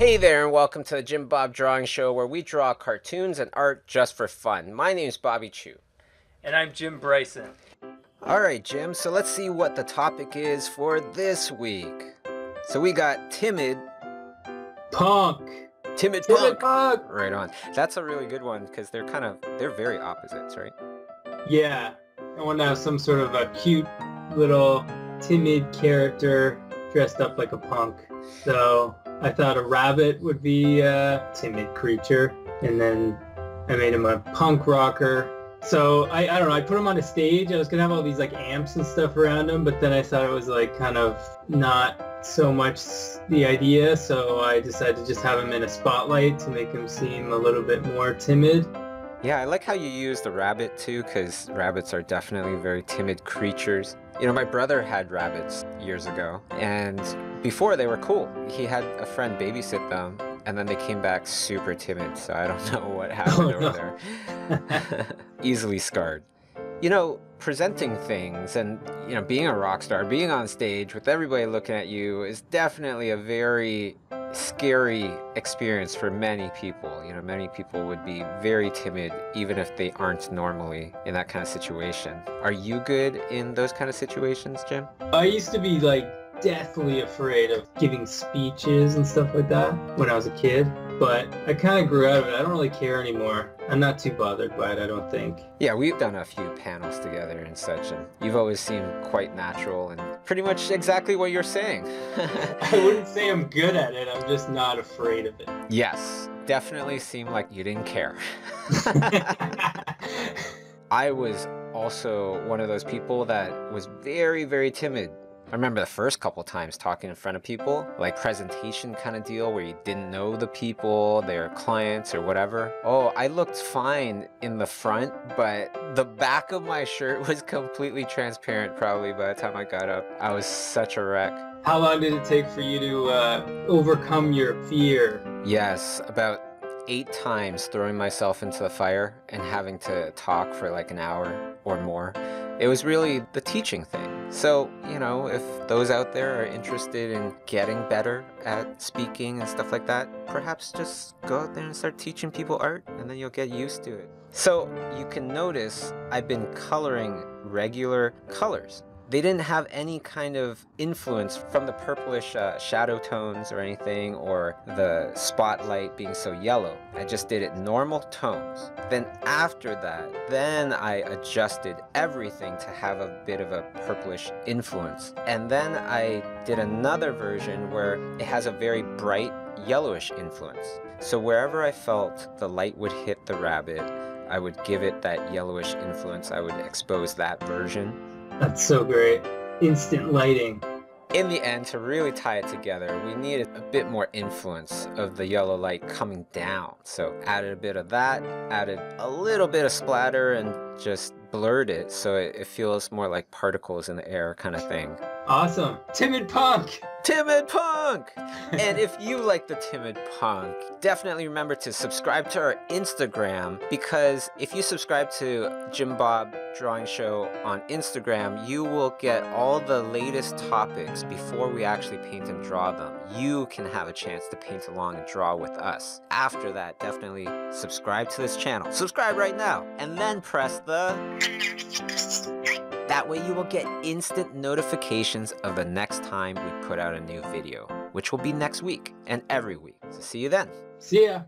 Hey there, and welcome to the Jim Bob Drawing Show, where we draw cartoons and art just for fun. My name is Bobby Chiu. And I'm Jim Bryson. All right, Jim, so let's see what the topic is for this week. So we got timid, Punk. timid, Timid punk. punk. Right on. That's a really good one because they're kind of they're very opposites, right? Yeah. I want to have some sort of a cute little timid character dressed up like a punk. So I thought a rabbit would be a timid creature. And then I made him a punk rocker. So I, I don't know, I put him on a stage. I was going to have all these like amps and stuff around him, but then I thought it was like kind of not so much the idea. So I decided to just have him in a spotlight to make him seem a little bit more timid. Yeah, I like how you use the rabbit too, because rabbits are definitely very timid creatures. You know, my brother had rabbits years ago, and before they were cool. He had a friend babysit them, and then they came back super timid, so I don't know what happened Oh, over no. there. Easily scarred. You know, presenting things and, you know, being a rock star, being on stage with everybody looking at you is definitely a very scary experience for many people. You know, many people would be very timid even if they aren't normally in that kind of situation. Are you good in those kind of situations, Jim? I used to be like deathly afraid of giving speeches and stuff like that when I was a kid, but I kind of grew out of it. I don't really care anymore. I'm not too bothered by it, I don't think. Yeah, we've done a few panels together and such, and you've always seemed quite natural and pretty much exactly what you're saying. I wouldn't say I'm good at it. I'm just not afraid of it. yes, definitely seemed like you didn't care. I was also one of those people that was very, very timid. I remember the first couple times talking in front of people, like presentation kind of deal where you didn't know the people, their clients or whatever. Oh, I looked fine in the front, but the back of my shirt was completely transparent probably by the time I got up. I was such a wreck. How long did it take for you to uh, overcome your fear? Yes, about eight times throwing myself into the fire and having to talk for like an hour or more. It was really the teaching thing. So, you know, if those out there are interested in getting better at speaking and stuff like that, perhaps just go out there and start teaching people art and then you'll get used to it. So, you can notice I've been coloring regular colors they didn't have any kind of influence from the purplish uh, shadow tones or anything or the spotlight being so yellow. I just did it normal tones. Then after that then i adjusted everything to have a bit of a purplish influence. And then i did another version where it has a very bright yellowish influence. So wherever i felt the light would hit the rabbit i would give it that yellowish influence. I would expose that version That's so great. Instant lighting. in the end, to really tie it together, we needed a bit more influence of the yellow light coming down. So added a bit of that, added a little bit of splatter, and just blurred it so it, it feels more like particles in the air kind of thing. Awesome. Timid punk. Timid Punk! and if you like the Timid Punk, definitely remember to subscribe to our Instagram because if you subscribe to Jim Bob Drawing Show on Instagram, you will get all the latest topics before we actually paint and draw them. You can have a chance to paint along and draw with us. After that, definitely subscribe to this channel. Subscribe right now and then press the that way you will get instant notifications of the next time we put out a new video, which will be next week and every week. So see you then. See ya.